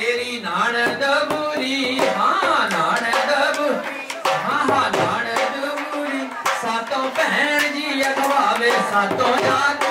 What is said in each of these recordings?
ਮੇਰੀ ਨਾਨਦ ਬੁਰੀ ਹਾਂ ਨਾਨਦ ਹਾਂ ਹਾਂ ਨਾਨਦ ਬੁਰੀ ਸਾਤੋਂ ਭੈਣ ਜੀ ਅਖਵਾਵੇ ਸਾਤੋਂ ਜਾਤ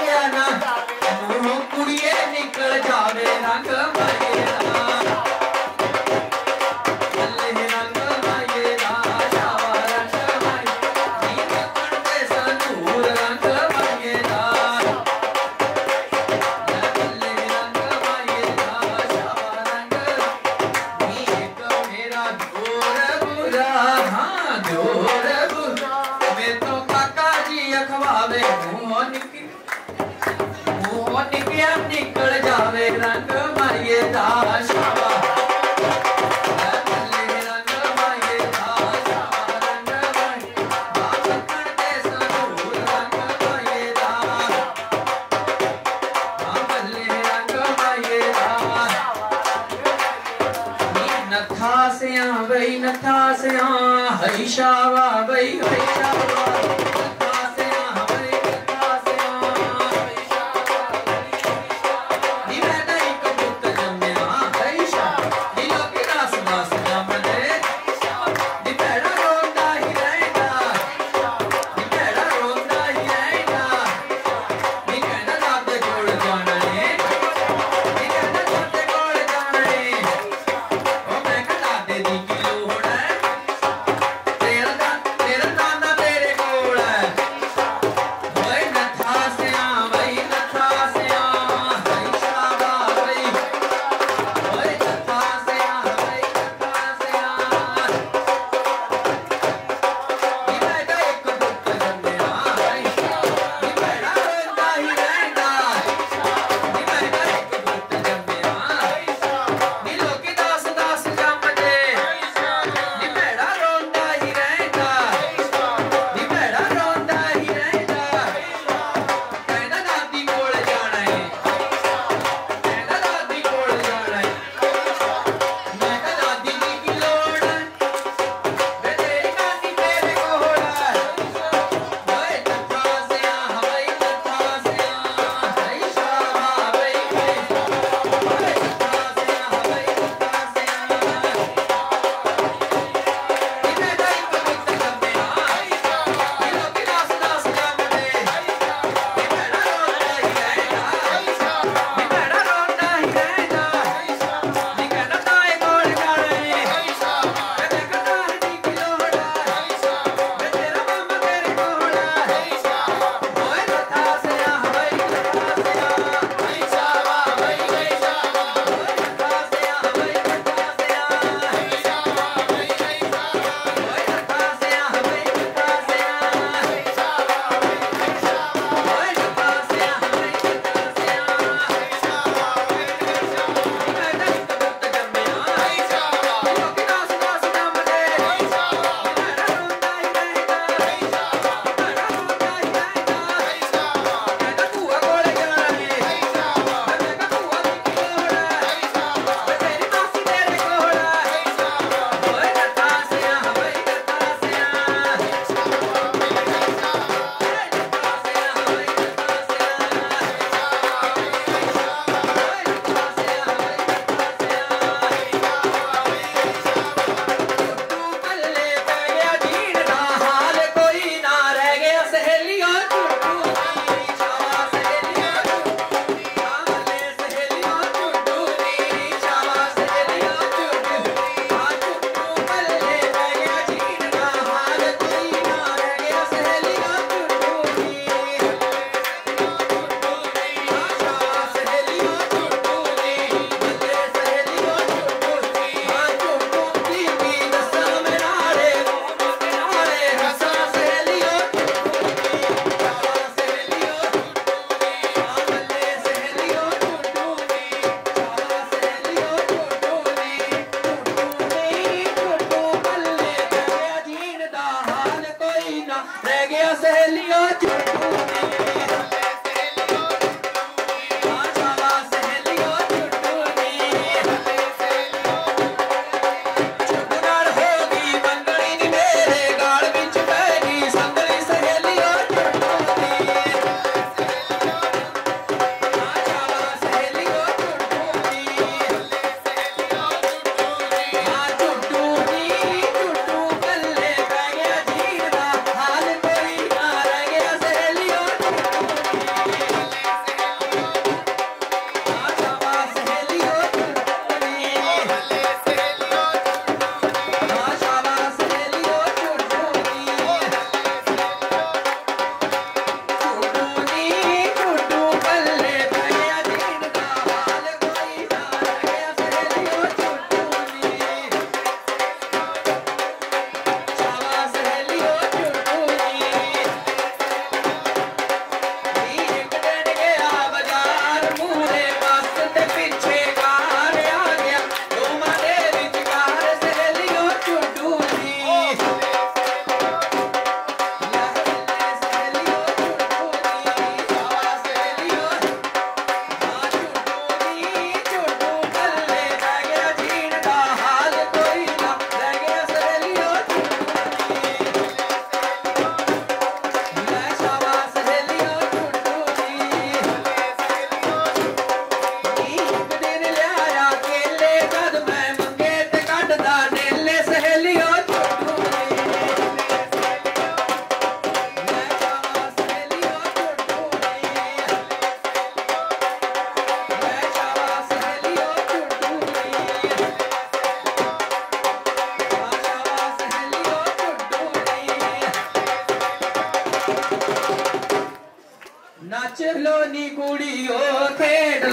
Vaishava, Vaishava.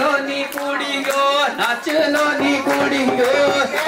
のニコリンゴ夏のニコリンゴ